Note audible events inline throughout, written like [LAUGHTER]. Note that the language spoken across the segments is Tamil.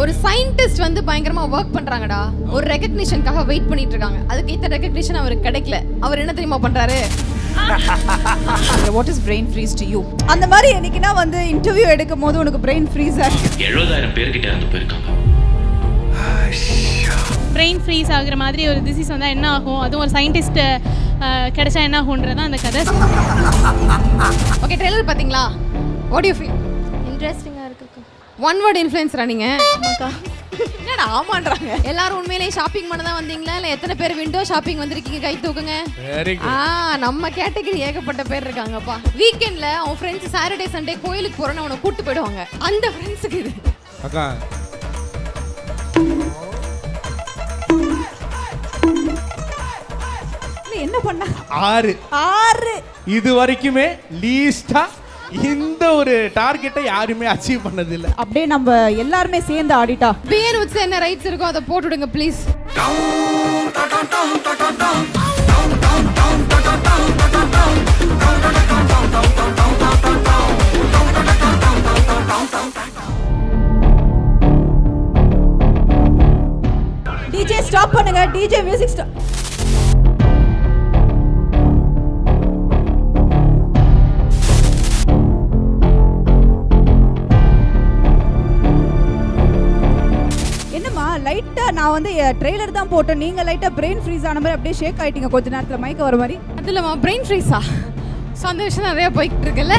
ஒரு சயின்டிஸ்ட் வந்து பயங்கரமா ஒர்க் பண்றாங்கடா. ஒரு ரெகக்னிஷனுக்காக வெயிட் பண்ணிட்டு இருக்காங்க அதுக்கு ஏத்த ரெகக்னிஷன் அவருக்கு கிடைக்கல. அவர் என்ன தெரியுமா பண்றாரு? What is brain freeze to you அந்த மாதிரி என்னைக்குனா வந்து இன்டர்வியூ எடுக்கும் போது உனக்கு பிரெயின் ஃப்ரீஸ் ஆகும் எழுபதாயிரம் பேர்கிட்ட இருந்து போயிருக்காங்க. பிரெயின் ஃப்ரீஸ் ஆகுற மாதிரி ஒரு டிசீஸ் வந்தால் என்ன ஆகும்? அதுவும் ஒரு சயின்டிஸ்ட் கிடைச்சா என்ன ஆகுன்றதான் அந்த கதை. ஓகே ட்ரெய்லர் பாத்தீங்களா? வாட் யூ ஃபீல் இருக்குக்கா ஒன் வேர்ட் இன்ஃப்ளூயன்ஸரா நீங்க? என்னடா ஆமான்றாங்க? எல்லாரும் உண்மையிலேயே ஷாப்பிங் பண்ண தான் வந்தீங்களா? இல்ல எத்தனை பேர் விண்டோ ஷாப்பிங் வந்திருக்கீங்க? கை தூக்குங்க. வெரி ஆ நம்ம கேட்டகரி ஏகப்பட்ட பேர் இருக்காங்கப்பா. வீக்கெண்ட்ல அவன் ஃப்ரெண்ட்ஸ் சாட்டர்டே சண்டே கோயிலுக்கு போறேன்னு அவனை கூட்டு போயிடுவாங்க. அந்த ஃப்ரெண்ட்ஸுக்கு இது. அக்கா. என்ன பண்ண? ஆறு. ஆறு. இது வரைக்குமே லீஸ்டா இந்த ஒரு டார்கெட்டை யாருமே அச்சீவ் பண்ணது இல்ல அப்படியே நம்ம எல்லாருமே சேர்ந்து ஆடிட்டா. பேர் வச்சு என்ன ரைட்ஸ் இருக்கோ அதை போட்டுடுங்க ப்ளீஸ் டிஜே ஸ்டாப் பண்ணுங்க. டிஜே மியூசிக் ஸ்டாப் லைட்டாக நான் வந்து ட்ரெய்லர் தான் போட்டேன். நீங்கள் லைட்டாக பிரெயின் ஃப்ரீஸ் ஆன மாதிரி அப்படியே ஷேக் ஆகிட்டீங்க கொஞ்ச நேரத்தில் மயக்க வர மாதிரி. அது இல்லாமல் பிரெயின் ஃப்ரீஸா ஸோ அந்த விஷயம் நிறையா போய்கிட்டு இருக்குல்ல?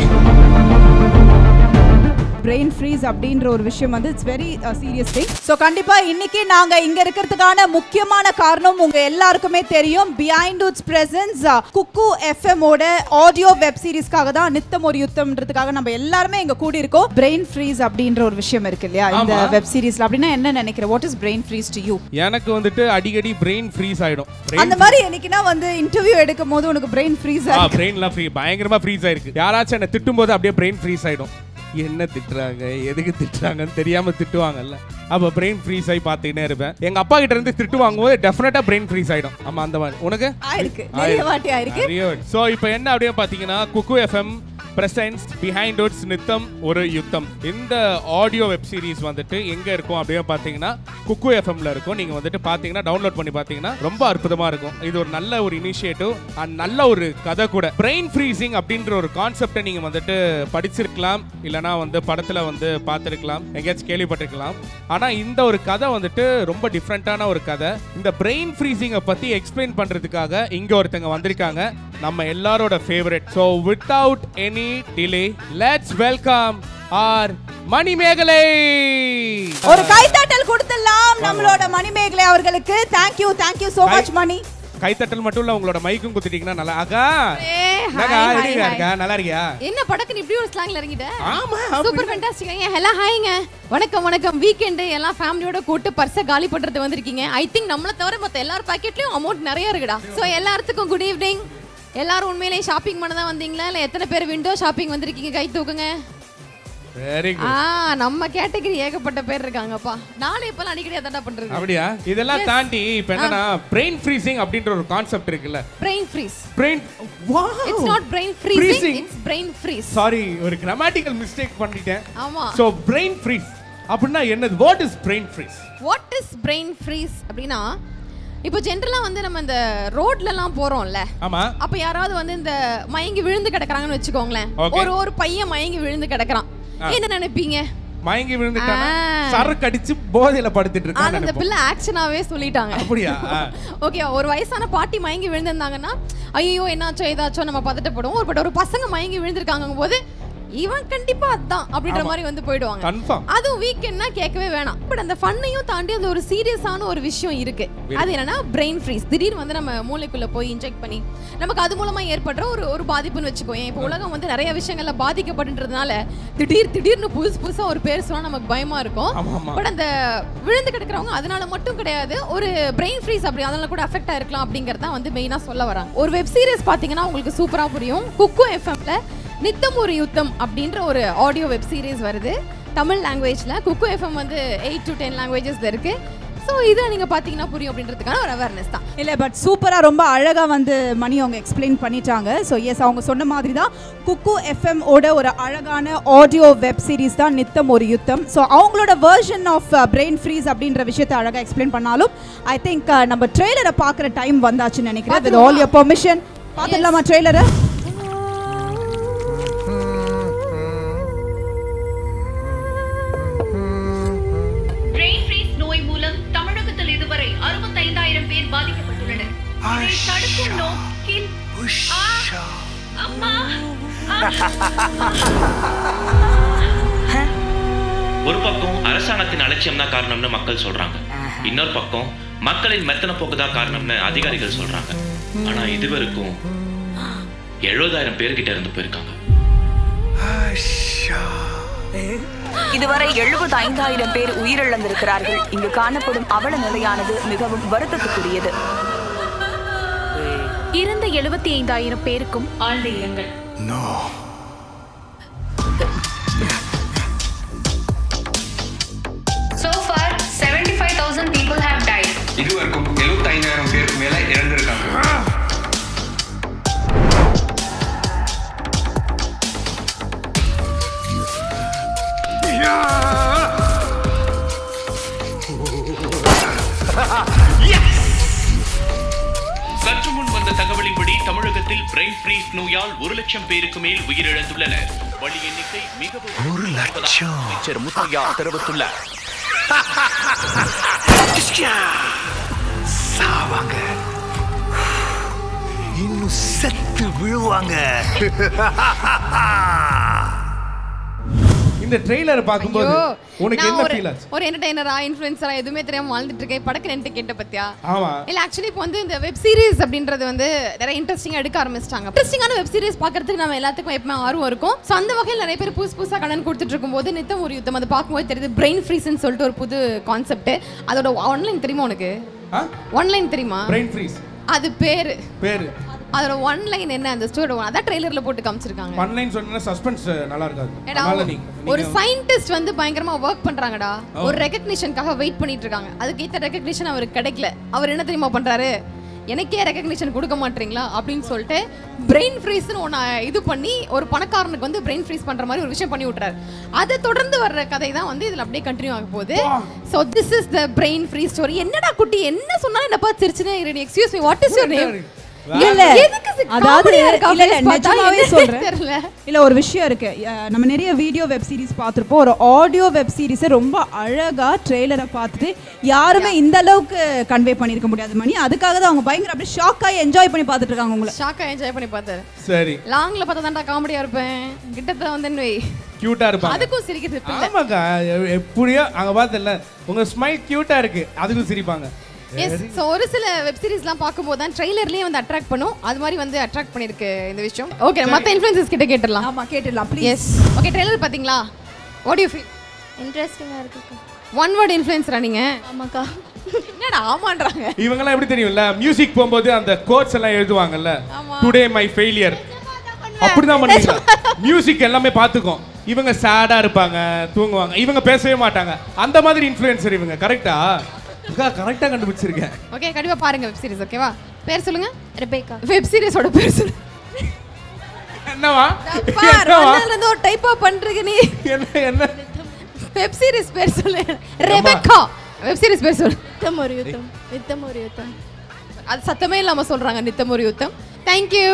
பிரெயின் ஃப்ரீஸ் அப்படின்ற ஒரு விஷயம் வந்து it's very serious thing so கண்டிப்பா இன்னைக்கு நாங்க இங்க இருக்கிறதுக்கான முக்கியமான காரணம் உங்க எல்லாருக்குமே தெரியும். Behindwoods presents Kuku FM ஓட ஆடியோ வெப் சீரிஸ்க்காக தான் நித்தம் ஒரு யுத்தம்ன்றதுக்காக நம்ம எல்லாருமே இங்க கூடி இருக்கோம் பிரெயின் ஃப்ரீஸ் அப்படின்ற ஒரு விஷயம் இருக்கு இல்லையா? இந்த. வெப் சீரிஸ்ல அப்படின்னா என்ன நினைக்கிற? What is brain freeze to you எனக்கு வந்துட்டு அடிக்கடி பிரெயின் ஃப்ரீஸ் ஆயிடும். அந்த மாதிரி என்னைக்குனா வந்து இன்டர்வியூ எடுக்கும் போது உனக்கு பிரெயின் ஃப்ரீஸ் ஆகும் பிரெயின்லாம் ஃப்ரீ பயங்கரமா ஃப்ரீஸ் ஆயிருக்கு. யாராச்சும் என்ன திட்டும் போது அப்படியே பிரெயின் ஃப்ரீஸ் ஆயிடும். என்ன திட்டுறாங்க எதுக்கு திட்டுறாங்கன்னு தெரியாம திட்டுவாங்கல்ல. அப்ப பிரெயின் ஃப்ரீஸ் ஆகி பார்த்துக்கிட்டே இருப்பேன். எங்க அப்பா கிட்ட இருந்து திட்டு வாங்கும்போது டெஃபினட்டா பிரெயின் ஃப்ரீஸ் ஆயிடும். ஆமா அந்த மாதிரி. உனக்கு? ஸோ இப்போ என்ன அப்படியே பார்த்தீங்கன்னா Kuku FM presence behind woods நித்தம் ஒரு யுத்தம். இந்த ஆடியோ வெப் சீரிஸ் வந்துட்டு எங்க இருக்கும் அப்படின்னு பார்த்தீங்கன்னா குக்கு எஃப்எம்ல இருக்கும். நீங்க வந்துட்டு பார்த்தீங்கன்னா டவுன்லோட் பண்ணி பார்த்தீங்கன்னா ரொம்ப அற்புதமா இருக்கும். இது ஒரு நல்ல ஒரு இனிஷியேட்டிவ் அண்ட் நல்ல ஒரு கதை கூட. பிரெயின் ஃப்ரீசிங் அப்படின்ற ஒரு கான்செப்டை நீங்க வந்துட்டு படிச்சிருக்கலாம். இல்லைனா வந்து படத்துல வந்து பார்த்துருக்கலாம். எங்கேயாச்சும் கேள்விப்பட்டிருக்கலாம். ஆனா இந்த ஒரு கதை வந்துட்டு ரொம்ப டிஃப்ரெண்ட்டான ஒரு கதை. இந்த பிரெயின் ஃப்ரீசிங்கை பத்தி எக்ஸ்பிளைன் பண்றதுக்காக இங்க ஒருத்தங்க வந்திருக்காங்க. நம்ம எல்லாரோட favourite so without any delay. Let's welcome R Manimegalai. ஒரு கைத்தட்டல் கொடுத்துடலாம் நம்மளோட மணிமேகலை அவர்களுக்கு. Thank you thank you so much Mani. கைத்தட்டல் மட்டும் இல்ல உங்களோட மைக்கும் குத்திட்டீங்கன்னா நல்லா அக்கா நல்லா இருக்கியா? என்ன படக்கு இப்படி ஒரு ஸ்லாங்ல இறங்கிட்ட? ஆமா சூப்பர் ஃபேண்டாஸ்டிக் ஹலோ ஹாய்ங்க வணக்கம் வணக்கம். வீக்கெண்டு எல்லாம் ஃபேமிலியோட கூட்டு பர்ஸை காலி பண்றது வந்திருக்கீங்க. ஐ திங்க் நம்மள தவிர மத்த எல்லார் பாக்கெட்லயும் அமௌண்ட் நிறைய இருக்குடா. சோ எல்லாத்துக்கும் குட் ஈவினிங் எல்லாரும் உண்மையிலேயே ஷாப்பிங் பண்ண தான் வந்தீங்களா? இல்ல எத்தனை பேர் விண்டோ ஷாப்பிங் வந்திருக்கீங்க? கை தூக்குங்க. வெரி ஆ நம்ம கேட்டகரி ஏகப்பட்ட பேர் இருக்காங்கப்பா. நானே இப்பெல்லாம் அடிக்கடி அதான்டா பண்றது. அப்படியா? இதெல்லாம் தாண்டி இப்ப என்னன்னா பிரெயின் ஃப்ரீசிங் அப்படின்ற ஒரு கான்செப்ட் இருக்குல்ல. Brain freeze brain it's not brain freezing. It's brain freeze sorry ஒரு கிராமட்டிக்கல் மிஸ்டேக் பண்ணிட்டேன். ஆமா. சோ பிரெயின் ஃப்ரீஸ் அப்படின்னா என்னது? What is brain freeze what is brain freeze அப்படின்னா இப்போ ஜென்ரலா வந்து நம்ம இந்த ரோட்லலாம் போறோம்ல ஆமா. அப்ப யாராவது வந்து இந்த மயங்கி விழுந்து கிடக்குறாங்கன்னு வச்சுக்கோங்களேன். ஒரு ஒரு பையன் மயங்கி விழுந்து கிடக்குறான். என்ன நினைப்பீங்க? மயங்கி விழுந்துட்டானா? ஆ. சரக்கு அடிச்சு போதையில படுத்துட்டு அது இருக்கான்னு அந்த. பிள்ளை ஆக்ஷனாவே சொல்லிட்டாங்க. அப்படியா? ஓகே [LAUGHS] ஒரு வயசான பாட்டி மயங்கி விழுந்திருந்தாங்கன்னா ஐயோ என்னாச்சோ ஏதாச்சோ நம்ம பதட்டப்படுவோம் ஒரு பட் ஒரு பசங்க மயங்கி விழுந்திருக்காங்க போது இவன் கண்டிப்பா அதான் அப்படின்ற. மாதிரி வந்து போயிடுவாங்க. கன்ஃபார்ம் அதுவும் வீக்கெண்ட்னா கேட்கவே வேணாம். பட் அந்த ஃபன்னையும் தாண்டி அது ஒரு சீரியஸான ஒரு விஷயம் இருக்கு. அது என்னன்னா பிரெயின் ஃப்ரீஸ் திடீர்னு வந்து நம்ம மூளைக்குள்ள போய் இன்ஜெக்ட் பண்ணி நமக்கு அது மூலமா ஏற்படுற ஒரு ஒரு பாதிப்புன்னு வச்சுக்கோயேன். இப்போ உலகம் வந்து நிறைய விஷயங்கள்ல பாதிக்கப்படுன்றதுனால திடீர் திடீர்னு புதுசு புதுசா ஒரு பேர் சொன்னா நமக்கு பயமா இருக்கும். பட் அந்த விழுந்து கிடக்குறவங்க அதனால மட்டும் கிடையாது. ஒரு பிரெயின் ஃப்ரீஸ் அப்படி அதனால கூட அஃபெக்ட் ஆயிருக்கலாம் அப்படிங்கறத வந்து மெயினா சொல்ல வராங்க. ஒரு வெப் சீரிஸ் பாத்தீங்கன்னா உங்களுக்கு சூப்பரா புரியும். குக்கு எஃப்எம்ல நித்தம் ஒரு யுத்தம் அப்படின்ற ஒரு ஆடியோ வெப் சீரிஸ் வருது. தமிழ் லாங்குவேஜ்ல குக்கு எஃப்எம் வந்து எயிட் டு டென் லாங்குவேஜஸ்ல இருக்கு. ஸோ இதை நீங்க பாத்தீங்கன்னா புரியும் அப்படின்றதுக்கான ஒரு அவேர்னஸ் தான். இல்லை பட் சூப்பராக ரொம்ப அழகாக வந்து மணி அவங்க எக்ஸ்பிளைன் பண்ணிட்டாங்க. ஸோ எஸ் அவங்க சொன்ன மாதிரி தான் குக்கு எஃப்எம் ஓட ஒரு அழகான ஆடியோ வெப் சீரிஸ் தான் நித்தம் ஒரு யுத்தம். ஸோ அவங்களோட வெர்ஷன் ஆஃப் பிரெயின் ஃப்ரீஸ் அப்படின்ற விஷயத்தை அழகாக எக்ஸ்பிளைன் பண்ணாலும் ஐ திங்க் நம்ம ட்ரெய்லரை பார்க்குற டைம் வந்தாச்சுன்னு நினைக்கிறேன். வித் ஆல் யோர் பெர்மிஷன் பார்த்துடலாமா ட்ரெய்லரை மக்கள் சொல்றாங்க. இன்னொரு பக்கம் மக்களின் மெத்தன போக்கு தான் காரணம்னு அதிகாரிகள் சொல்றாங்க. ஆனா இதுவரைக்கும் எழுபதாயிரம் பேர்கிட்ட இருந்து போயிருக்காங்க. இதுவரை எழுபது ஐந்தாயிரம் பேர் உயிரிழந்திருக்கிறார்கள். இங்கு காணப்படும் அவல நிலையானது மிகவும் வருத்தத்துக்குரியது. இறந்த எழுபத்தி ஐந்தாயிரம் பேருக்கும் ஆழ்ந்த இரங்கல். மேல இறந்திருக்காங்க சற்று முன் வந்த தகவலின்படி தமிழகத்தில் பிரெயின் ஃப்ரீஸ் நோயால் ஒரு லட்சம் பேருக்கு மேல் உயிரிழந்துள்ளனர். பலி எண்ணிக்கை மிகவும் ஒரு லட்சம். அமைச்சர் முத்தையா தெரிவித்துள்ளார். [LAUGHS] சாவாங்க. செத்து விழுவாங்க. இந்த ட்ரெய்லர் பார்க்கும்போது ஐயோ, உனக்கு என்ன ஒரு ஃபீல் ஆச்சு? ஒரு என்டர்டைனரா இன்ஃப்ளூயன்சரா எதுவுமே தெரியாம வாழ்ந்துட்டு இருக்கேன். படக்கு ரெண்டு கேட்ட பத்தியா? ஆமா. இல்ல ஆக்சுவலி இப்போ வந்து இந்த வெப் சீரிஸ் அப்படின்றது வந்து நிறைய இன்ட்ரெஸ்டிங்கா எடுக்க ஆரம்பிச்சிட்டாங்க. இன்ட்ரெஸ்டிங்கான வெப் சீரிஸ் பார்க்கறதுக்கு நம்ம எல்லாத்துக்கும் எப்பவுமே ஆர்வம் இருக்கும். ஸோ அந்த வகையில் நிறைய பேர் புதுசு புதுசா கடன் கொடுத்துட்டு இருக்கும்போது நித்தம் ஒரு யுத்தம். அதை பார்க்கும்போது தெரியுது பிரெயின் ஃப்ரீஸ்ன்னு சொல்லிட்டு ஒரு புது கான்செப்ட் அதோட ஆன்லைன் தெரியுமா உனக்கு? ஆன்லைன் தெரியுமா? பிரெயின் ஃப்ரீஸ் அது பேரு. பேரு. அதோட ஒன்லைன் என்ன அந்த ஸ்டோரி அதான் ட்ரெய்லர்ல போட்டு காமிச்சிருக்காங்க. ஒன்லைன் சொன்னா சஸ்பென்ஸ் நல்லா இருக்காது. ஒரு சயின்டிஸ்ட் வந்து பயங்கரமா ஒர்க் பண்றாங்கடா. ஓ. ஒரு ரெகக்னிஷனுக்காக வெயிட் பண்ணிட்டு இருக்காங்க. அதுக்கு ஏத்த ரெகக்னிஷன் அவருக்கு கிடைக்கல. அவர் என்ன தெரியுமா பண்றாரு? எனக்கே ரெகக்னிஷன் கொடுக்க மாட்டீங்களா? அப்படின்னு சொல்லிட்டு பிரெயின் ஃப்ரீஸ்னு ஒன்று இது பண்ணி ஒரு பணக்காரனுக்கு வந்து பிரெயின் ஃப்ரீஸ் பண்ற மாதிரி ஒரு விஷயம் பண்ணி விட்றாரு அதை தொடர்ந்து வர்ற கதை தான் வந்து இதுல அப்படியே கண்டினியூ ஆக போகுது. So this is the brain free story என்னடா குட்டி என்ன சொன்னாலும் என்ன பார்த்து சிரிச்சுனே excuse me what is your name இல்ல அதாவது? நிஜமாவே சொல்றேன். இல்ல ஒரு விஷயம் இருக்கு. நம்ம நிறைய வீடியோ வெப் சீரிஸ் பார்த்திருப்போம். ஒரு ஆடியோ வெப் சீரிஸை ரொம்ப அழகா ட்ரெய்லரை பார்த்துட்டு யாருமே இந்த அளவுக்கு கன்வே பண்ணிருக்க முடியாது மணி. அதுக்காக தான் அவங்க பயங்கர அப்படியே ஷாக் ஆகி என்ஜாய் பண்ணி பார்த்துட்டு இருக்காங்க உங்களை. ஷாக்கா என்ஜாய் பண்ணி பார்த்தாரு சரி. லாங்ல பார்த்தா தான்டா காமெடியா இருப்பேன். கிட்டத்துல வந்து வை? கியூட்டா இருப்பாங்க. அதுக்கும் சிரிக்கிறது பிள்ளை ஆமாக்கா. எப்படியோ அங்க பார்த்தல உங்க ஸ்மைல் கியூட்டா இருக்கு. அதுக்கும் சிரிப்பாங்க. எஸ் ஸோ ஒரு சில வெப் சீரிஸ்லாம் பார்க்கும்போது தான் ட்ரெய்லர்லேயே வந்து அட்ராக்ட் பண்ணும். அது மாதிரி வந்து அட்ராக்ட் பண்ணிருக்கு இந்த விஷயம். ஓகே மற்ற இன்ஃப்ளூயன்சஸ் கிட்ட கேட்டுடலாம். ஆமா கேட்டுடலாம் ப்ளீஸ் எஸ் ஓகே ட்ரெய்லர் பார்த்தீங்களா வாட் யூ ஃபீல் இன்ட்ரெஸ்டிங்காக இருக்குக்கா. ஒன் வேர்ட் இன்ஃப்ளூயன்ஸரா நீங்க? ஆமாக்கா. என்னடா ஆமான்றாங்க? இவங்கெல்லாம் எப்படி தெரியும்ல மியூசிக் போகும்போது அந்த கோட்ஸ் எல்லாம் எழுதுவாங்கல்ல. டுடே மை ஃபெயிலியர் அப்படிதான் பண்ணுவீங்க. மியூசிக் எல்லாமே பார்த்துக்கும். இவங்க சேடா இருப்பாங்க தூங்குவாங்க. இவங்க பேசவே மாட்டாங்க. அந்த மாதிரி இன்ஃப்ளூயன்சர் இவங்க கரெக்டா கரெக்டா கண்டுபிடிச்சிருக்கேன். ஓகே கண்டிப்பா பாருங்க வெப் சீரிஸ் ஓகேவா பேர் சொல்லுங்க. ரெபேக்கா வெப் சீரிஸோட பேர் சொல்லுங்க என்னவா? என்னவா? இருந்து ஒரு டைப்பா பண்றீங்க நீ. என்ன என்ன? வெப் சீரிஸ் பேர் சொல்லு. ரெபெக்கா வெப் சீரிஸ் பேர் சொல்லு. நித்தம் ஒரு யுத்தம் நித்தம் ஒரு யுத்தம். அது சத்தமே இல்லாம சொல்றாங்க நித்தம் ஒரு யுத்தம். தேங்க்யூ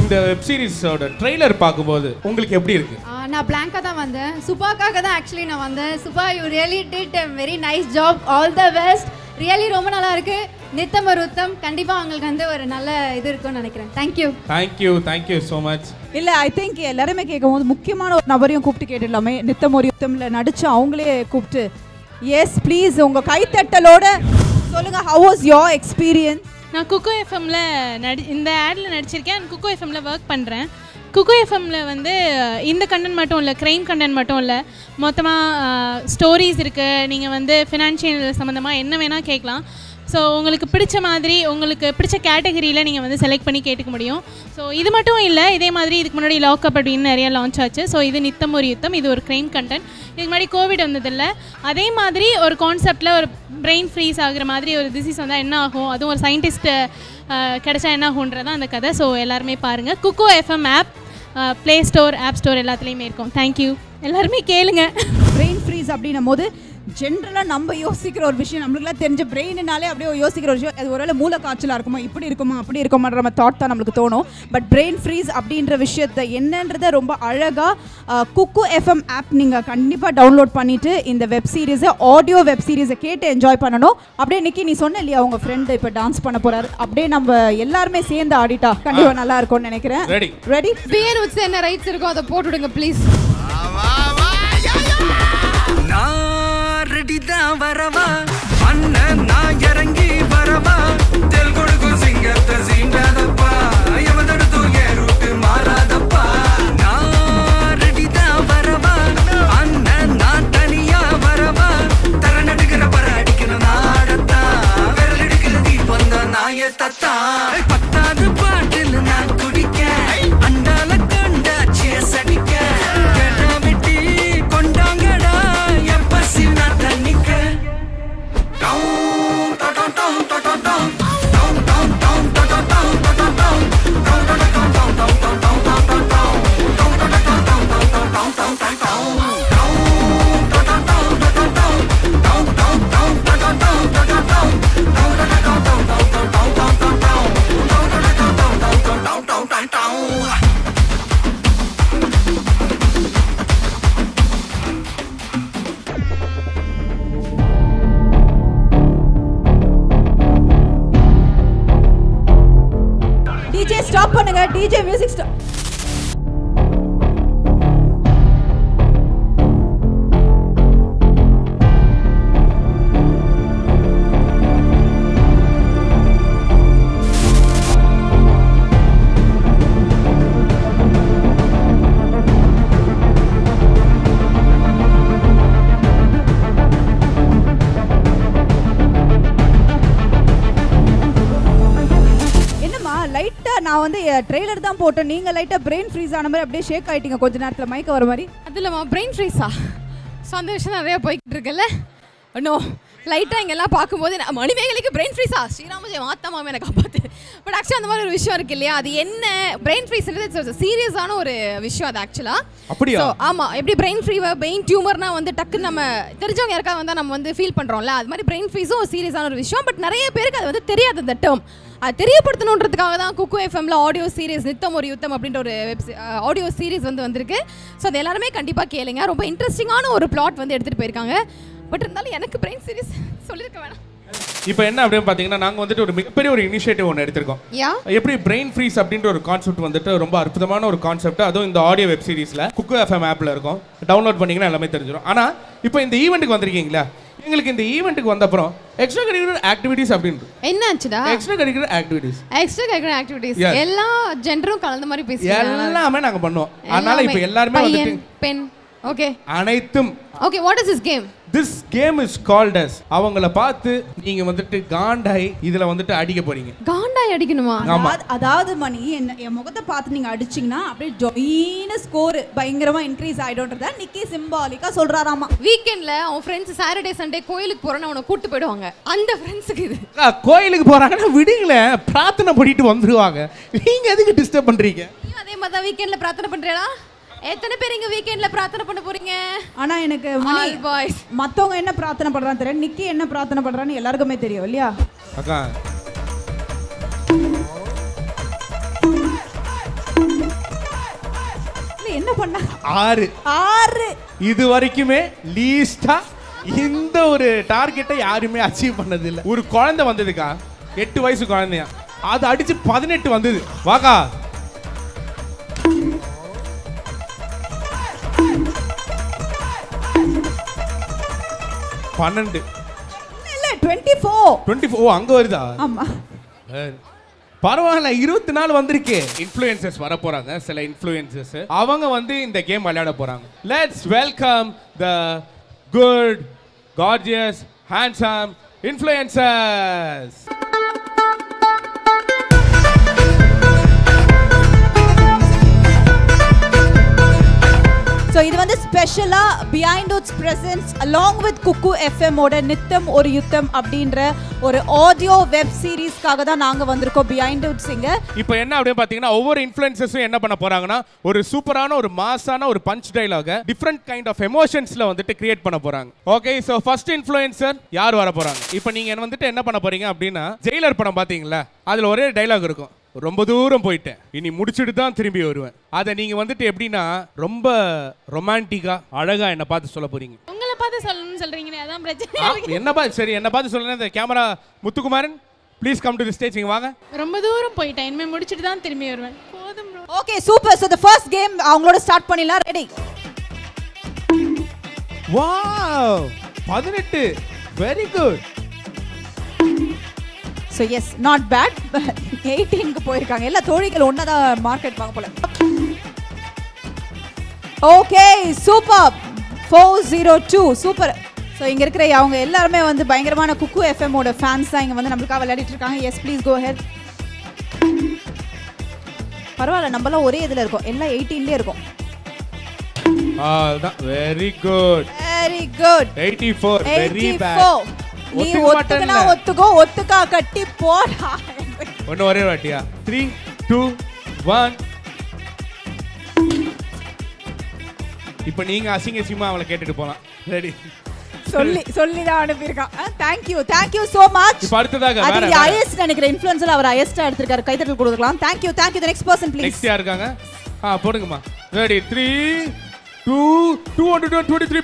இந்த வெப் சீரிஸோட ட்ரெய்லர் பார்க்கும்போது உங்களுக்கு எப்படி இருக்கு? நான் பிளாங்காக தான் வந்தேன். சுபாக்காக தான் ஆக்சுவலி நான் வந்தேன். Subha you really did a very nice job all the best really ரொம்ப நல்லா இருக்கு. நித்தம் ஒரு உத்தம். கண்டிப்பாக அவங்களுக்கு வந்து ஒரு நல்ல இது இருக்கும்னு நினைக்கிறேன். Thank you thank you thank you so much இல்ல ஐ திங்க் எல்லாருமே கேட்கும் போது முக்கியமான ஒரு நபரையும் கூப்பிட்டு கேட்டுடலாமே. நித்தம் ஒரு யுத்தம்ல நடிச்சு அவங்களே கூப்பிட்டு. எஸ் ப்ளீஸ் உங்க கைத்தட்டலோட சொல்லுங்க ஹவ் வாஸ் யோர் எக்ஸ்பீரியன்ஸ் நான் குக்கோ எஃப்எம்மில் நடி இந்த ஆடில் நடிச்சிருக்கேன். அண்ட் குக்கோ எஃப்எம்ல ஒர்க் பண்ணுறேன் குக்கோ எஃப்எம்மில் வந்து இந்த கண்டென்ட் மட்டும் இல்லை க்ரைம் கண்டென்ட் மட்டும் இல்லை மொத்தமாக ஸ்டோரிஸ் இருக்குது நீங்கள் வந்து ஃபினான்ஷியல் சம்மந்தமாக என்ன வேணால் கேட்கலாம். ஸோ உங்களுக்கு பிடிச்ச மாதிரி உங்களுக்கு பிடிச்ச கேட்டகரியில் நீங்கள் வந்து செலக்ட் பண்ணி கேட்டுக்க முடியும். ஸோ இது மட்டும் இல்லை இதே மாதிரி இதுக்கு முன்னாடி லாக்அப் அப்படின்னு நிறைய லான்ச் ஆச்சு. ஸோ இது நித்தம் ஒரு யுத்தம் இது ஒரு க்ரைம் கண்டென்ட் இதுக்கு முன்னாடி கோவிட் வந்ததில்ல. அதே மாதிரி ஒரு கான்செப்டில் ஒரு பிரெயின் ஃப்ரீஸ் ஆகுற மாதிரி ஒரு டிசீஸ் வந்தால் என்ன ஆகும்? அதுவும் ஒரு சயின்டிஸ்ட்டு கிடைச்சா என்ன ஆகுன்றதான் அந்த கதை. ஸோ எல்லாருமே பாருங்கள் Kuku FM app play store app store எல்லாத்துலேயுமே இருக்கும். தேங்க்யூ எல்லாருமே கேளுங்க. பிரெயின் ஃப்ரீஸ் அப்படின்னும் போது ஜென்ரலாக நம்ம யோசிக்கிற ஒரு விஷயம் நம்மளுக்குலாம் தெரிஞ்ச பிரெயின்னாலே அப்படியே யோசிக்கிற ஒரு விஷயம். அது ஒருவேளை மூல காய்ச்சலாக இருக்குமா இப்படி இருக்குமா அப்படி இருக்குமான்ற நம்ம தாட் தான் நம்மளுக்கு தோணும். பட் பிரெயின் ஃப்ரீஸ் அப்படின்ற விஷயத்தை என்னன்றதை ரொம்ப அழகாக குக்கு எஃப்எம் ஆப் நீங்கள் கண்டிப்பாக டவுன்லோட் பண்ணிட்டு இந்த வெப் சீரிஸை ஆடியோ வெப் சீரிஸை கேட்டு என்ஜாய் பண்ணணும். அப்படியே நிக்கி நீ சொன்ன இல்லையா உங்க ஃப்ரெண்டு இப்போ டான்ஸ் பண்ண போறாரு. அப்படியே நம்ம எல்லாருமே சேர்ந்து ஆடிட்டா கண்டிப்பாக நல்லா இருக்கும்னு நினைக்கிறேன். ரெடி பியர் வச்சு என்ன ரைட்ஸ் இருக்கோ அதை போட்டுடுங்க ப்ளீஸ் நான் தான் வரவா? அண்ணன் நான் இறங்கி வரவா? தெல் கொடுக்கும் சிங்கத்தை சீண்டாதப்பா. எவன் என் ரூட்டு மாறாதப்பா. நான் தான் வரவா? அண்ணன் நான் தனியா வரவா? பர அடிக்கிற விரல் எடுக்கிற தீபம் தான் நாய தத்தா ட்ரெய்லர் தான் போட்டேன். நீங்க லைட்டா பிரெயின் ஃப்ரீஸ் ஆன மாதிரி அப்படியே ஷேக் ஆயிட்டீங்க. கொஞ்ச நேரத்துல மயக்க வர மாதிரி. அது இல்லைம்மா பிரெயின் ஃப்ரீஸா ஸோ அந்த விஷயம் நிறைய போய்கிட்டு இருக்குல்ல? நோ லைட்டாக இங்கெல்லாம் பார்க்கும்போது நான் மணிமேகலைக்கு பிரெயின் ஃப்ரீஸா ஸ்ரீராமஜெயம் மாத்தாமாமே எனக்கு காப்பாத்து. பட் ஆக்சுவலாக அந்த மாதிரி ஒரு விஷயம் இருக்கு இல்லையா? அது என்ன? பிரெயின் ஃப்ரீஸ்ன்றது சீரியஸான ஒரு விஷயம் அது ஆக்சுவலாக அப்படியா? ஸோ ஆமாம் எப்படி பிரெயின் ஃப்ரீ பிரெயின் டியூமர்னா வந்து டக்குன்னு நம்ம தெரிஞ்சவங்க யாருக்காவது வந்தால் நம்ம வந்து ஃபீல் பண்ணுறோம்ல அது மாதிரி பிரெயின் ஃப்ரீஸும் ஒரு சீரியஸான ஒரு விஷயம். பட் நிறைய பேருக்கு அது வந்து தெரியாது அந்த டேர்ம் அது தெரியப்படுத்தணுன்றதுக்காக தான் குக்கு எஃப்எம்ல ஆடியோ சீரிஸ் நித்தம் ஒரு யுத்தம் அப்படின்ற ஒரு வெப் ஆடியோ சீரிஸ் வந்து வந்திருக்கு. ஸோ அது எல்லாருமே கண்டிப்பாக கேளுங்க. ரொம்ப இன்ட்ரெஸ்டிங்கான ஒரு பிளாட் வந்து எடுத்துகிட்டு போயிருக்காங்க. பட் இருந்தாலும் எனக்கு பிரெயின் சீரிஸ் சொல்லியிருக்க வேணாம். இப்போ என்ன அப்படின்னு பார்த்தீங்கன்னா நாங்கள் வந்துட்டு ஒரு மிகப்பெரிய ஒரு இனிஷியேட்டிவ் ஒன்று எடுத்திருக்கோம். எப்படி பிரெயின் ஃப்ரீஸ் அப்படின்ற ஒரு கான்செப்ட் வந்துட்டு ரொம்ப அற்புதமான ஒரு கான்செப்ட் அதுவும் இந்த ஆடியோ வெப் சீரிஸில் குக்கு எஃப்எம் ஆப்பில் இருக்கும். டவுன்லோட் பண்ணிங்கன்னா எல்லாமே தெரிஞ்சிடும் ஆனால் இப்போ இந்த ஈவெண்ட்டுக்கு வந்திருக்கீங்களா? எங்களுக்கு இந்த ஈவெண்ட்டுக்கு வந்த அப்புறம் எக்ஸ்ட்ரா கரிக்குலர் ஆக்டிவிட்டீஸ் அப்படின்னு என்ன ஆச்சுடா? Extra curricular activities extra curricular activities. எல்லா ஜெண்டரும் கலந்த மாதிரி பேசுறீங்க எல்லாமே நாங்கள் பண்ணுவோம். அதனால இப்போ எல்லாருமே பெண். ஓகே அனைத்தும். Okay what is this game this game is called as அவங்கள பார்த்து நீங்க வந்துட்டு காண்டாய் இதுல வந்துட்டு அடிக்க போறீங்க. காண்டாய் அடிக்கணுமா. அதாவது- அதாவது மணி என்ன என் முகத்தை பார்த்து நீங்க அடிச்சீங்கன்னா அப்படியே ஜொயின ஸ்கோர் பயங்கரமா இன்க்ரீஸ் ஆயிடும்ன்றத நிக்கி சிம்பாலிக்கா சொல்றாராமா. வீக்கெண்ட்ல அவன் ஃப்ரெண்ட்ஸ் சாட்டர்டே சண்டே கோயிலுக்கு போறேன்னு அவனை கூட்டு போயிடுவாங்க. அந்த ஃப்ரெண்ட்ஸுக்கு இது. அக்கா, கோயிலுக்கு போறாங்கன்னா விடுங்களேன் பிரார்த்தனை பண்ணிட்டு வந்துருவாங்க. நீங்க எதுக்கு டிஸ்டர்ப் பண்றீங்க? அதே மாதிரி தான் வீக்கெண்ட்ல பிரார்த்தனை பண்றீங்களா எத்தனை பேர் இங்க வீக்கெண்ட்ல பிரார்த்தனை பண்ண போறீங்க? ஆனா எனக்கு மணி boys. மத்தவங்க என்ன பிரார்த்தனை பண்றான்னு தெரியும் நிக்கி என்ன பிரார்த்தனை பண்றான்னு எல்லாருக்குமே தெரியும் இல்லையா? அக்கா. இல்ல என்ன பண்ண? ஆறு. ஆறு. இது வரைக்குமே லீஸ்டா இந்த ஒரு டார்கெட்டை யாருமே அச்சீவ் பண்ணது இல்ல ஒரு குழந்தை வந்ததுக்கா. எட்டு வயசு குழந்தையா. அது அடிச்சு பதினெட்டு வந்தது. வாக்கா. பன்னெண்டு. இல்ல twenty four twenty four oh அங்க வருதா? ஆமா. பரவாயில்ல இருபத்தி நாலு வந்திருக்கு. இன்ஃப்ளூயன்சஸ் வர போறாங்க சில இன்ஃப்ளூயன்சஸ் அவங்க வந்து இந்த கேம் விளையாட போறாங்க. Let's welcome the good gorgeous handsome influencers ஸ்பெஷலாக Behindwoods presents along with Kuku எஃப்எம்மோட நித்தம் ஒரு யுத்தம் அப்படின்ற ஒரு ஆடியோ வெப் சீரிஸ்க்காக தான் நாங்கள் வந்திருக்கோம் பிஹைண்ட் உட்ஸ் இங்கே இப்போ என்ன அப்படின்னு பார்த்தீங்கன்னா ஒவ்வொரு இன்ஃப்ளூயன்சஸும் என்ன பண்ண போகிறாங்கன்னா ஒரு சூப்பரான ஒரு மாஸான ஒரு punch dialogue different kind of எமோஷன்ஸில் வந்துட்டு கிரியேட் பண்ண போகிறாங்க ஓகே ஸோ ஃபர்ஸ்ட் இன்ஃப்ளூயன்சர் யார் வர போகிறாங்க இப்போ நீங்கள் என்ன வந்துட்டு என்ன பண்ண போகிறீங்க அப்படின்னா ஜெயிலர் படம் பார்த்தீங்களா அதில் ஒரே டைலாக் இருக்கும். ரொம்ப தூரம் போயிட்டேன். இனி முடிச்சுட்டு தான் திரும்பி வருவேன். அதை நீங்க வந்துட்டு எப்படின்னா ரொம்ப ரொமான்டிக்கா அழகா என்ன பார்த்து சொல்ல போறீங்க. உங்களை பார்த்து சொல்லணும்னு சொல்றீங்களே அதான் பிரச்சனை. என்ன பார்த்து சரி என்ன பார்த்து சொல்லுங்க இந்த camera Muthukumaran please come to the stage இங்க வாங்க. ரொம்ப தூரம் போயிட்டேன் இனிமே முடிச்சிட்டு தான் திரும்பி வருவேன். போதும் bro. Okay super so the first game அவங்களோட ஸ்டார்ட் பண்ணிடலாம். ரெடி வாவ் பதினெட்டு. Very good so yes not bad எயிட்டீனுக்கு போயிருக்காங்க. எல்லா தோழிகள் ஒன்றா தான் மார்க்கெட் வாங்க போல. Okay super four zero two super so இங்கே இருக்கிற அவங்க எல்லாருமே வந்து பயங்கரமான குக்கு எஃப்எம்மோட ஃபேன்ஸ் தான் இங்கே வந்து நம்மளுக்காக விளையாடிட்டு இருக்காங்க. எஸ் ப்ளீஸ் கோ ஹெட் பரவாயில்ல நம்மலாம் ஒரே இதில் இருக்கோம். எல்லாம் எயிட்டீன்லேயே இருக்கோம். Very good very good 84 very eighty bad four நீ ஒத்துக்க ஒத்துக்குனா. ஒத்துக்கோ ஒத்துக்கா கட்டி போடா. ஒன்று ஒரே வாட்டியா? த்ரீ டூ ஒன் இப்போ நீங்க அசிங்க அசிங்கமா அவளை கேட்டுட்டு போலாம். ரெடி சொல்லி சொல்லி தான் அனுப்பியிருக்கான் thank you thank you so much இப்போ அடுத்ததாக அது ஐஎஸ்ட் நினைக்கிறேன் இன்ஃப்ளூயன்சர் அவர் ஐஎஸ்டா எடுத்திருக்காரு. கைத்தட்டல் கொடுக்கலாம். Thank you thank you next person please next யார் இருக்காங்க? ஆ போடுங்கம்மா. Ready three two two hundred twenty three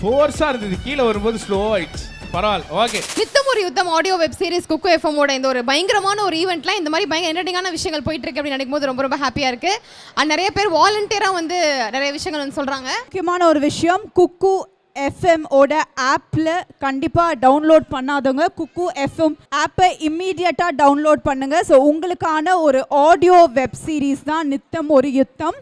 ஃபோர்ஸாக இருந்தது. கீழே வரும்போது ஸ்லோ ஆயிடுச்சு. பரவாயில்ல. ஓகே நித்தம் ஒரு யுத்தம் ஆடியோ வெப் சீரிஸ் குக்கு எஃப்எம்மோட இந்த ஒரு பயங்கரமான ஒரு ஈவெண்ட்லாம் இந்த மாதிரி பயங்கர என்டர்டைங்கான விஷயங்கள் போயிட்டு இருக்கு அப்படின்னு நினைக்கும் போது ரொம்ப ரொம்ப ஹாப்பியா இருக்கு. அண்ட் நிறைய பேர் வாலண்டியரா வந்து நிறைய விஷயங்கள் வந்து சொல்றாங்க. முக்கியமான ஒரு விஷயம் குக்கு எஃப்எம் ஓட ஆப்பில் கண்டிப்பாக டவுன்லோட் பண்ணாதவங்க குக்கு எஃப்எம் ஆப்பை இம்மீடியட்டாக டவுன்லோட் பண்ணுங்க. ஸோ உங்களுக்கான ஒரு ஆடியோ வெப் சீரிஸ் தான் நித்தம் ஒரு யுத்தம்.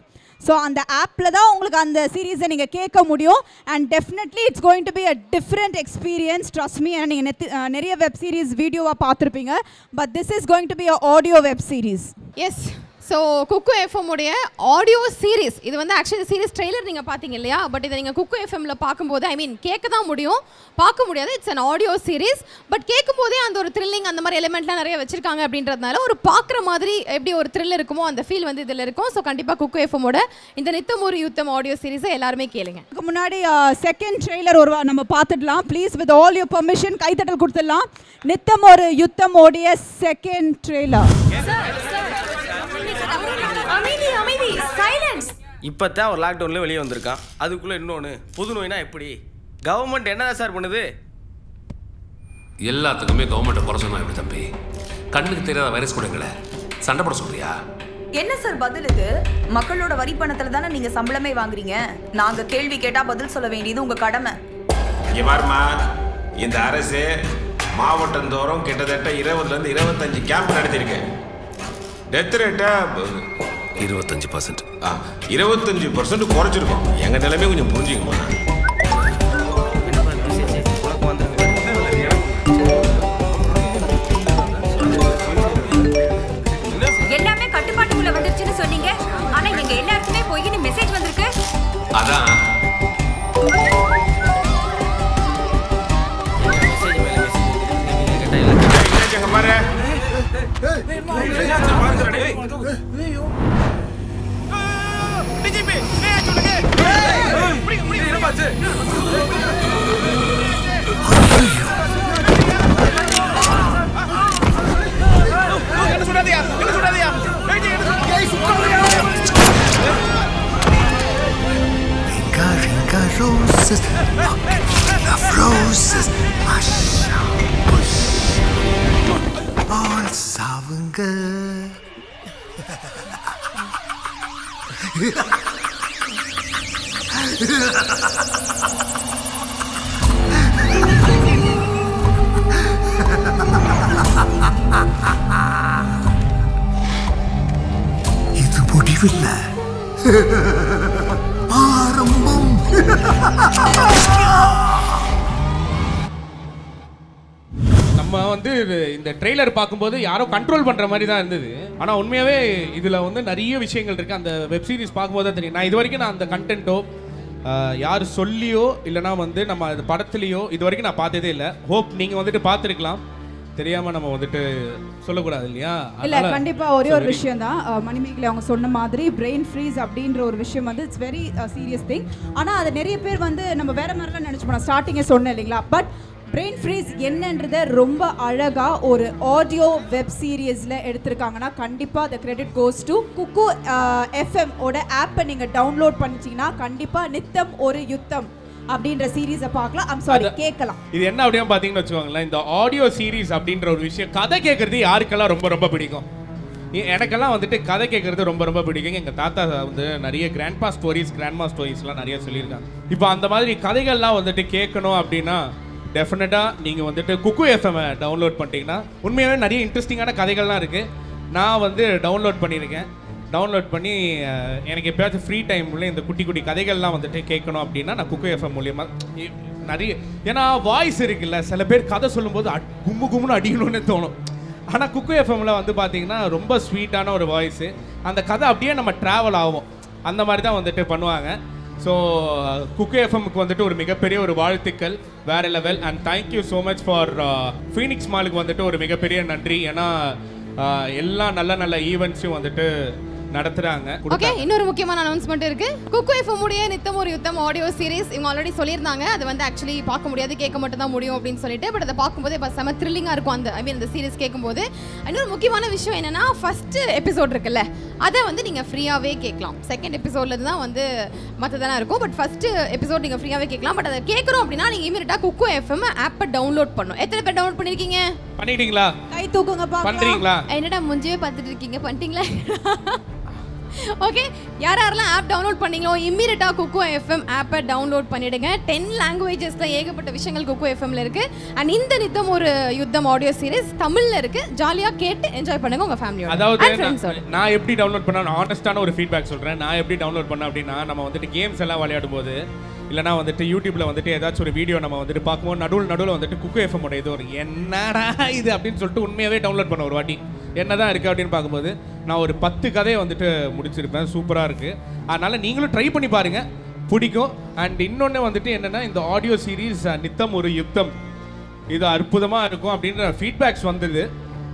ஸோ அந்த ஆப்பில் தான் உங்களுக்கு அந்த சீரீஸை நீங்கள் கேட்க முடியும். And definitely it's going to be a different experience trust me நீங்கள் நிறைய வெப் சீரிஸ் வீடியோவாக பார்த்துருப்பீங்க. But this is going to be a audio web series yes so Kuku FM உடைய ஆடியோ சீரிஸ் இது வந்து ஆக்சுவலி சீரிஸ் ட்ரெய்லர் நீங்கள் பார்த்தீங்க இல்லையா? பட் இதை நீங்கள் குக்கு எஃப்எம்ல பார்க்கும்போது ஐ மீன் கேட்க தான் முடியும். பார்க்க முடியாது. It's an audio series but கேட்கும்போதே அந்த ஒரு த்ரில்லிங் அந்த மாதிரி எலிமெண்ட்லாம் நிறைய வச்சிருக்காங்க அப்படின்றதுனால ஒரு பார்க்குற மாதிரி எப்படி ஒரு த்ரில் இருக்குமோ அந்த ஃபீல் வந்து இதில் இருக்கும். ஸோ கண்டிப்பாக குக்கு எஃப்எம்மோட இந்த நித்தம் ஒரு யுத்தம் ஆடியோ சீரிஸை எல்லாருமே கேளுங்க. அதுக்கு முன்னாடி செகண்ட் ட்ரெய்லர் ஒரு வா- நம்ம பார்த்துடலாம். Please with all you permission கைத்தட்டல் கொடுத்துடலாம். நித்தம் ஒரு யுத்தம் ஓடிய செகண்ட் ட்ரெய்லர் சைலன்ஸ் இப்பதான் ஒரு லாக்டவுன்ல வெளியே வந்திருக்கான். அதுக்குள்ள இன்னொன்னு புது நோய்னா எப்படி? கவர்மெண்ட் என்னதான் சார் பண்ணுது? எல்லாத்துக்குமே கவர்மெண்ட்டை குறை சொன்னா எப்படி தம்பி. கண்ணுக்கு தெரியாத வைரஸ் கொடுங்களே சண்டை போட சொல்றியா? என்ன சார் பதில் இது? மக்களோட வரி பணத்துல தானே நீங்க சம்பளமே வாங்குறீங்க? நாங்க கேள்வி கேட்டா பதில் சொல்ல வேண்டியது உங்க கடமை. இங்க பாருமா இந்த அரசு மாவட்டந்தோறும் கிட்டத்தட்ட இருபதுல இருந்து இருபத்தஞ்சு கேம்ப் நடத்தியிருக்கு டெத் ரேட்டை இருபத்தஞ்சு பர்சன்ட் இருபத்தஞ்சு பர்சன்ட் குறைச்சிருக்கோம் எங்க நிலைமை கொஞ்சம் புரிஞ்சுக்கமா எல்லாமே கட்டுப்பாட்டுக்குள்ள வந்துருச்சுன்னு சொன்னீங்க ஆனா எங்க எல்லாருக்குமே பொய்னு மெசேஜ் வந்திருக்கு அதான் எங்க பாரு roses, bucket roses, push. All sour. [LAUGHS] [LAUGHS] இது முடிவில்லை. [LAUGHS] ஆரம்பம். வந்து இந்த ட்ரெய்லர் பார்க்கும்போது யாரோ கண்ட்ரோல் பண்ற மாதிரி தான் இருந்தது. ஆனா உண்மையாவே இதுல வந்து நிறைய விஷயங்கள் இருக்கு. அந்த வெப் சீரிஸ் பார்க்கும்போது தான் தெரியும். நான் இது வரைக்கும் நான் அந்த கண்டென்ட்டோ யார் சொல்லியோ இல்லைனா வந்து நம்ம அது படத்துலையோ இது வரைக்கும் நான் பார்த்ததே இல்லை. ஹோப் நீங்க வந்துட்டு பார்த்துருக்கலாம். தெரியாம நம்ம வந்துட்டு சொல்லக்கூடாது இல்லையா? இல்ல கண்டிப்பா ஒரே ஒரு விஷயம் தான் மணிமேகலை அவங்க சொன்ன மாதிரி பிரெயின் ஃப்ரீஸ் அப்படின்ற ஒரு விஷயம் வந்து இட்ஸ் வெரி சீரியஸ் திங் ஆனா அது நிறைய பேர் வந்து நம்ம வேற மாதிரிலாம் நினைச்சு போனோம் ஸ்டார்டிங்கே சொன்னேன் இல்லைங்களா? பட் பிரெயின் ஃப்ரீஸ் என்னன்றத ரொம்ப அழகா ஒரு ஆடியோ வெப் சீரியஸ்ல எடுத்திருக்காங்கன்னா கண்டிப்பா the credit goes to Kuku FM ஓட ஆப்பை நீங்க டவுன்லோட் பண்ணிச்சீங்கன்னா கண்டிப்பா நித்தம் ஒரு யுத்தம் அப்படின்ற சீரீஸை பார்க்கலாம். ஐம் சாரி கேட்கலாம். இது என்ன அப்படியே பார்த்தீங்கன்னு வச்சுக்கோங்களேன் இந்த ஆடியோ சீரிஸ் அப்படின்ற ஒரு விஷயம் கதை கேட்கறது யாருக்கெல்லாம் ரொம்ப ரொம்ப பிடிக்கும்? எனக்கெல்லாம் வந்துட்டு கதை கேட்கறது ரொம்ப ரொம்ப பிடிக்கும் எங்கள் தாத்தா வந்து நிறைய கிராண்ட்பா ஸ்டோரிஸ் கிராண்ட்மா ஸ்டோரிஸ்லாம் நிறைய சொல்லியிருக்காங்க. இப்போ அந்த மாதிரி கதைகள்லாம் வந்துட்டு கேட்கணும் அப்படின்னா டெஃபினட்டாக நீங்கள் வந்துட்டு குக்கு எஃப்எம்ஐ டவுன்லோட் பண்ணிட்டீங்கன்னா உண்மையாகவே நிறைய இன்ட்ரெஸ்டிங்கான கதைகள்லாம் இருக்குது நான் வந்து டவுன்லோட் பண்ணியிருக்கேன். டவுன்லோட் பண்ணி எனக்கு எப்பயாச்சும் ஃப்ரீ டைமில் இந்த குட்டி குட்டி கதைகள்லாம் வந்துட்டு கேட்கணும் அப்படின்னா நான் குக்கு எஃப்எம் மூலியமா நிறைய ஏன்னா வாய்ஸ் இருக்குல்ல சில பேர் கதை சொல்லும்போது அட்- கும்பு கும்முன்னு அடிக்கணும்னு தோணும். ஆனால் குக்கு எஃப்எம்மில் வந்து பார்த்தீங்கன்னா ரொம்ப ஸ்வீட்டான ஒரு வாய்ஸு அந்த கதை அப்படியே நம்ம ட்ராவல் ஆகும். அந்த மாதிரி தான் வந்துட்டு பண்ணுவாங்க. ஸோ குக்கு எஃப்எம்க்கு வந்துட்டு ஒரு மிகப்பெரிய ஒரு வாழ்த்துக்கள் வேற level and thank you so much for Phoenix மாலுக்கு வந்துட்டு ஒரு மிகப்பெரிய நன்றி. ஏன்னா uh, எல்லா நல்ல நல்ல ஈவெண்ட்ஸையும் வந்துட்டு நடத்துறாங்க. ஓகே இன்னொரு முக்கியமான அனௌன்ஸ்மெண்ட் இருக்கு. குக்கு எஃப்எம் உடைய நித்தம் ஒரு யுத்தம் ஆடியோ சீரிஸ் இவங்க ஆல்ரெடி சொல்லியிருந்தாங்க. அது வந்து ஆக்சுவலி பார்க்க முடியாது. கேட்க மட்டும் தான் முடியும் அப்படின்னு சொல்லிட்டு. பட் அதை பார்க்கும்போது இப்போ செம த்ரில்லிங்காக இருக்கும் அந்த ஐ மீன் அந்த சீரிஸ் கேட்கும்போது. இன்னொரு முக்கியமான விஷயம் என்னன்னா ஃபர்ஸ்ட் எபிசோட் இருக்குல்ல அதை வந்து நீங்கள் ஃப்ரீயாகவே கேட்கலாம். செகண்ட் எபிசோட்ல தான் வந்து மற்றதெல்லாம் இருக்கும். பட் ஃபர்ஸ்ட் எபிசோட் நீங்கள் ஃப்ரீயாகவே கேட்கலாம். பட் அதை கேட்குறோம் அப்படின்னா நீங்கள் இமீடியட்டாக குக்கு எஃப்எம் ஆப்பை டவுன்லோட் பண்ணும். எத்தனை பேர் டவுன்லோட் பண்ணியிருக்கீங்க பண்ணிட்டீங்களா? கை தூக்குங்க பண்றீங்களா? என்னடா முஞ்சியே பார்த்துட்டு இருக்கீங்க? பண்ணிட்டீங்களா? [LAUGHS] ஓகே யார் யாரெல்லாம் ஆப் டவுன்லோட் பண்ணீங்களோ இம்மீடியட்டாக குக்கோ எஃப்எம் ஆப்பை டவுன்லோட் பண்ணிடுங்க. டென் லாங்குவேஜஸில் ஏகப்பட்ட விஷயங்கள் குக்கோ எஃப்எம்ல இருக்கு. அண்ட் இந்த நித்தம் ஒரு யுத்தம் ஆடியோ சீரிஸ் தமிழ்ல இருக்கு. ஜாலியாக கேட்டு என்ஜாய் பண்ணுங்க உங்க ஃபேமிலியோட அதாவது. நான் எப்படி டவுன்லோட் பண்ண ஆனஸ்டான ஒரு ஃபீட்பேக் சொல்றேன். நான் எப்படி டவுன்லோட் பண்ண அப்படின்னா நம்ம வந்துட்டு கேம்ஸ் எல்லாம் விளையாடும் போது இல்லைனா வந்துட்டு யூடியூப்ல வந்துட்டு ஏதாச்சும் ஒரு வீடியோ நம்ம வந்துட்டு பார்க்கும்போது நடுவில் நடுவில் வந்துட்டு குக்கு எஃப்எம் இது ஒரு என்னடா இது அப்படின்னு சொல்லிட்டு உண்மையாவே டவுன்லோட் பண்ண ஒரு வாட்டி. என்னதான் இருக்கு அப்படின்னு பார்க்கும்போது நான் ஒரு பத்து கதையை வந்துட்டு முடிச்சிருப்பேன். சூப்பரா இருக்கு. அதனால நீங்களும் ட்ரை பண்ணி பாருங்க. பிடிக்கும். அண்ட் இன்னொன்று வந்துட்டு என்னன்னா இந்த ஆடியோ சீரீஸ் நித்தம் ஒரு யுத்தம். இது அற்புதமாக இருக்கும் அப்படின்ற ஃபீட்பேக்ஸ் வந்தது.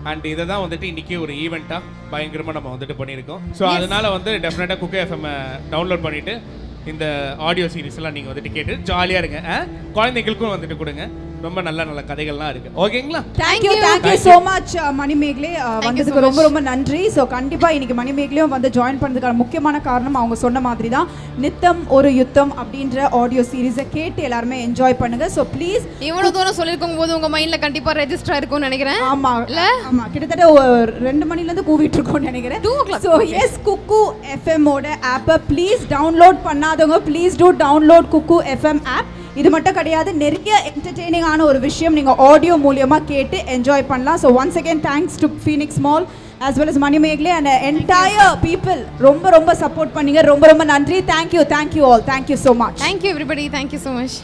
அண்ட் இதை தான் வந்துட்டு இன்னைக்கு ஒரு ஈவெண்ட்டாக பயங்கரமாக நம்ம வந்துட்டு பண்ணியிருக்கோம். ஸோ அதனால வந்து டெஃபினட்டாக குக்கே எஃப்எம் டவுன்லோட் பண்ணிட்டு இந்த ஆடியோ சீரிஸ் எல்லாம் நீங்கள் வந்துட்டு கேட்டு ஜாலியாக இருங்க? குழந்தைங்களுக்கும் வந்துட்டு கொடுங்க. ரொம்ப நல்ல நல்ல கதைகள்லாம் இருக்கு. ஓகேங்களா? Thank you thank you so much Manimegalai. வந்ததுக்கு ரொம்ப ரொம்ப நன்றி. ஸோ கண்டிப்பா இன்னைக்கு மணிமேகலையும் வந்து ஜாயின் பண்ணதுக்கான முக்கியமான காரணம் அவங்க சொன்ன மாதிரி தான் நித்தம் ஒரு யுத்தம் அப்படின்ற ஆடியோ சீரீஸை கேட்டு எல்லாருமே என்ஜாய் பண்ணுங்க. ஸோ ப்ளீஸ் இவ்வளவு தூரம் சொல்லிருக்கும் போது உங்க மைண்ட்ல கண்டிப்பா ரெஜிஸ்டர் இருக்கும்னு நினைக்கிறேன். ஆமா. இல்ல? ஆமா. கிட்டத்தட்ட ஒரு ரெண்டு மணில இருந்து கூவிட்டு இருக்கோம்னு நினைக்கிறேன். ஸோ எஸ் குக்கு எஃப்எம் ஓட ஆப்பை ப்ளீஸ் டவுன்லோட் பண்ணாதவங்க please do download Kuku FM app இது மட்டும் கிடையாது நிறைய என்டர்டெய்னிங்கான ஒரு விஷயம். நீங்கள் ஆடியோ மூலியமாக கேட்டு என்ஜாய் பண்ணலாம். So once again thanks to Phoenix mall as well as Manimegalai and entire people ரொம்ப ரொம்ப சப்போர்ட் பண்ணீங்க. ரொம்ப ரொம்ப நன்றி. Thank you thank you all thank you so much thank you everybody thank you so much